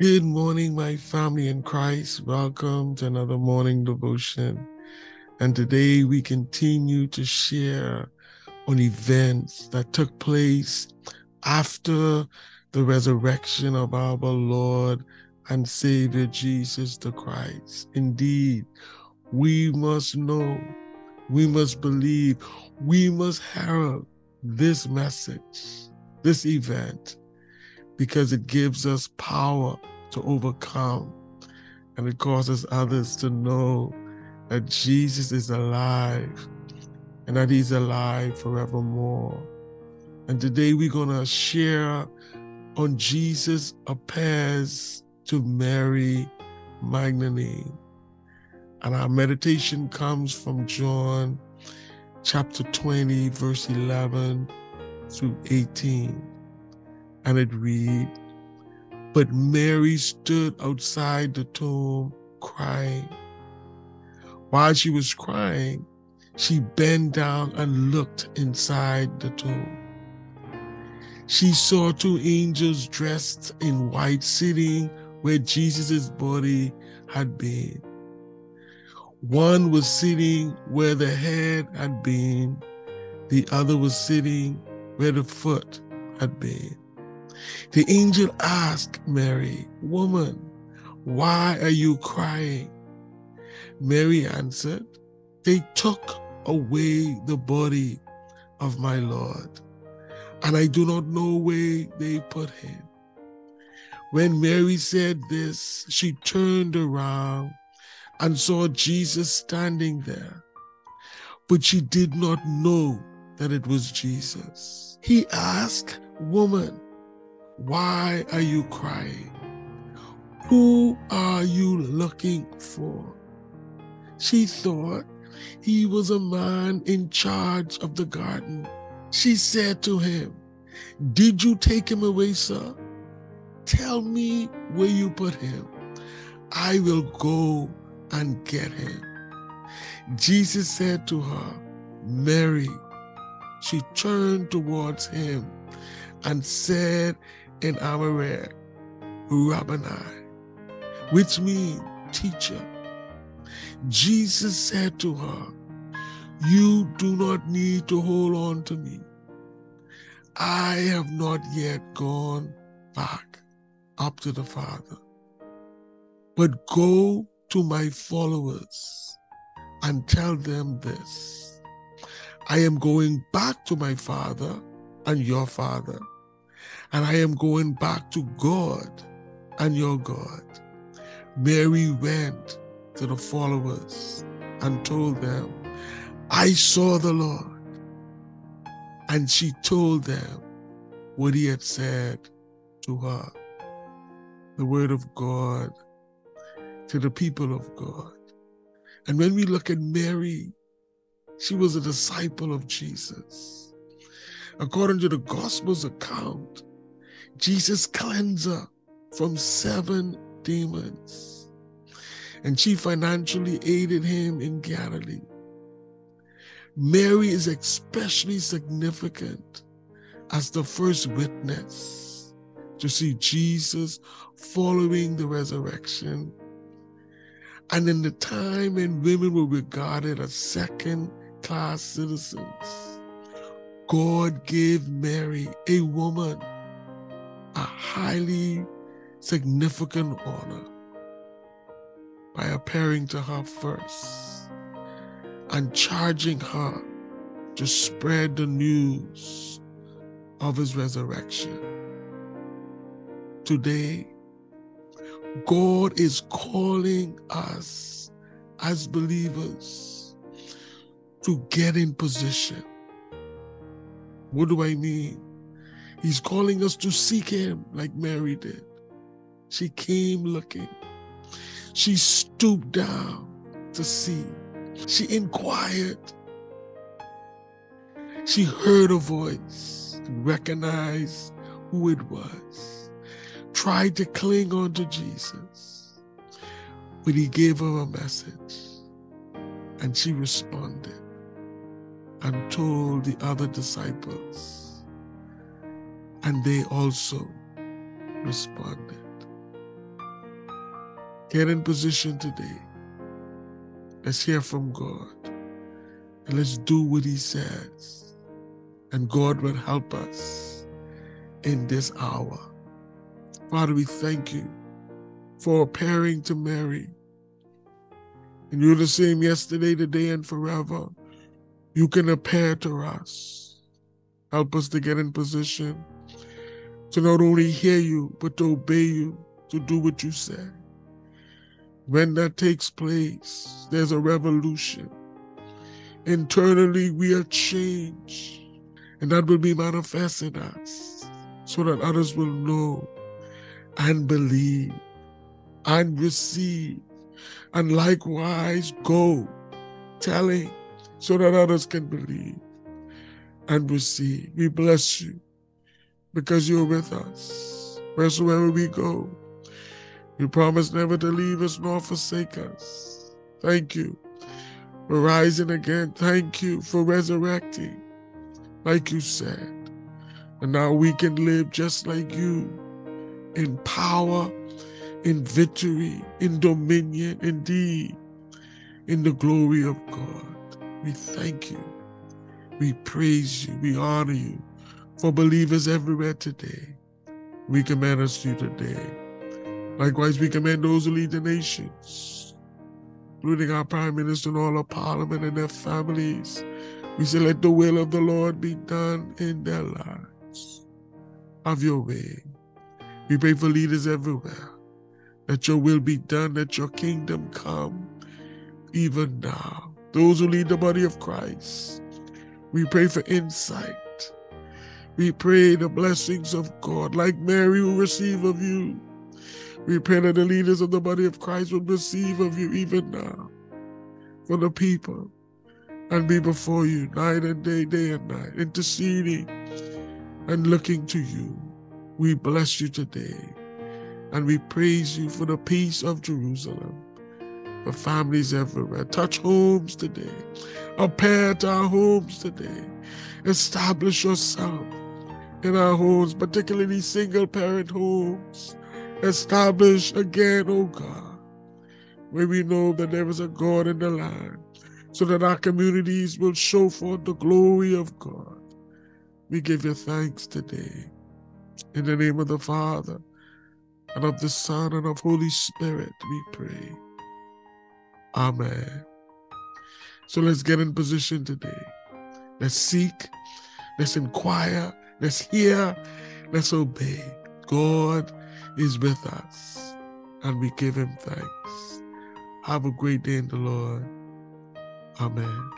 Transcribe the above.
Good morning, my family in Christ. Welcome to another morning devotion. And today we continue to share on events that took place after the resurrection of our Lord and Savior Jesus the Christ. Indeed, we must know, we must believe, we must herald this message, this event because it gives us power to overcome and it causes others to know that Jesus is alive and that he's alive forevermore. And today we're going to share on Jesus appears to Mary Magdalene. And our meditation comes from John chapter 20, verse 11 through 18 and it read, But Mary stood outside the tomb crying. While she was crying, she bent down and looked inside the tomb. She saw two angels dressed in white sitting where Jesus' body had been. One was sitting where the head had been, the other was sitting where the foot had been. The angel asked Mary, Woman, why are you crying? Mary answered, They took away the body of my Lord, and I do not know where they put him. When Mary said this, she turned around and saw Jesus standing there, but she did not know that it was Jesus. He asked, Woman, why are you crying? Who are you looking for? She thought he was a man in charge of the garden. She said to him, Did you take him away, sir? Tell me where you put him. I will go and get him. Jesus said to her, Mary. She turned towards him and said in Aramaic, Rabboni, which means teacher. Jesus said to her, You do not need to hold on to me. I have not yet gone back up to the Father. But go to my followers and tell them this I am going back to my Father and your Father and I am going back to God and your God. Mary went to the followers and told them, I saw the Lord. And she told them what he had said to her. The word of God to the people of God. And when we look at Mary, she was a disciple of Jesus. According to the Gospel's account, Jesus cleansed her from seven demons. And she financially aided him in Galilee. Mary is especially significant as the first witness to see Jesus following the resurrection. And in the time when women were regarded as second class citizens, God gave Mary, a woman, a highly significant honor by appearing to her first and charging her to spread the news of his resurrection. Today, God is calling us as believers to get in position. What do I mean? He's calling us to seek him like Mary did. She came looking. She stooped down to see. She inquired. She heard a voice, recognized who it was, tried to cling on to Jesus, but he gave her a message. And she responded and told the other disciples and they also responded. Get in position today. Let's hear from God. And let's do what He says. And God will help us in this hour. Father, we thank you for appearing to Mary. And you're the same yesterday, today, and forever. You can appear to us. Help us to get in position to not only hear you, but to obey you, to do what you say. When that takes place, there's a revolution. Internally, we are changed, and that will be manifest in us so that others will know and believe and receive, and likewise go telling so that others can believe and receive. We bless you because you're with us wheresoever we go. You promise never to leave us nor forsake us. Thank you for rising again. Thank you for resurrecting, like you said. And now we can live just like you in power, in victory, in dominion, indeed, in the glory of God. We thank you. We praise you. We honor you for believers everywhere today. We command us to you today. Likewise, we command those who lead the nations, including our Prime Minister and all our Parliament and their families. We say, let the will of the Lord be done in their lives. Have your way. We pray for leaders everywhere. Let your will be done, let your kingdom come even now. Those who lead the body of Christ, we pray for insight we pray the blessings of God, like Mary will receive of you. We pray that the leaders of the body of Christ will receive of you even now for the people and be before you night and day, day and night, interceding and looking to you. We bless you today and we praise you for the peace of Jerusalem, for families everywhere. Touch homes today, appear to our homes today, establish yourself in our homes, particularly single parent homes. Establish again, oh God, where we know that there is a God in the land, so that our communities will show forth the glory of God. We give you thanks today. In the name of the Father, and of the Son, and of Holy Spirit, we pray. Amen. So let's get in position today. Let's seek, let's inquire, Let's hear, let's obey. God is with us, and we give him thanks. Have a great day in the Lord. Amen.